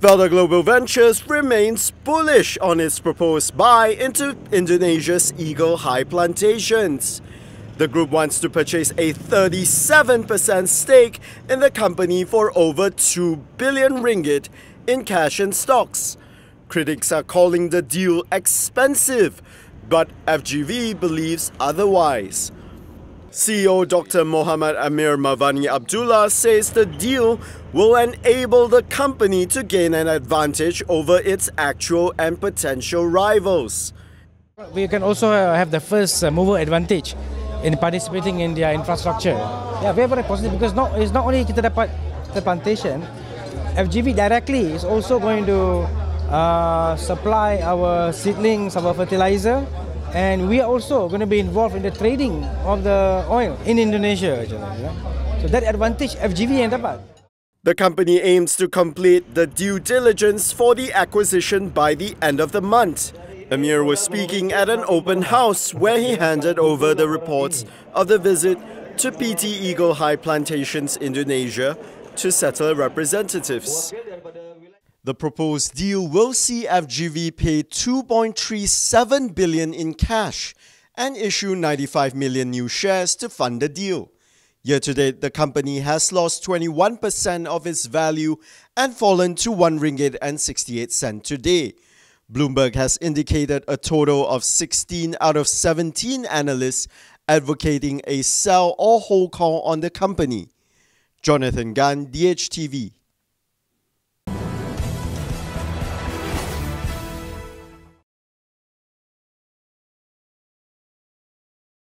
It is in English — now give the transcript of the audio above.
Felda Global Ventures remains bullish on its proposed buy into Indonesia's Eagle High Plantations. The group wants to purchase a 37% stake in the company for over 2 billion ringgit in cash and stocks. Critics are calling the deal expensive, but FGV believes otherwise. CEO Dr. Mohammad Emir Mavani Abdullah says the deal will enable the company to gain an advantage over its actual and potential rivals. We can also uh, have the first uh, mover advantage in participating in their infrastructure. Yeah, very very positive because not it's not only kita dapat the plantation, FGV directly is also going to uh, supply our seedlings, our fertilizer, and we are also going to be involved in the trading of the oil in Indonesia. So that advantage FGV yang dapat. The company aims to complete the due diligence for the acquisition by the end of the month. Emir was speaking at an open house where he handed over the reports of the visit to PT Eagle High Plantations, Indonesia, to settle representatives. The proposed deal will see FGV pay 2.37 billion in cash and issue 95 million new shares to fund the deal. Year to date, the company has lost 21% of its value and fallen to 1 ringgit and 68 cent today. Bloomberg has indicated a total of 16 out of 17 analysts advocating a sell or hold call on the company. Jonathan Gan, The Edge TV.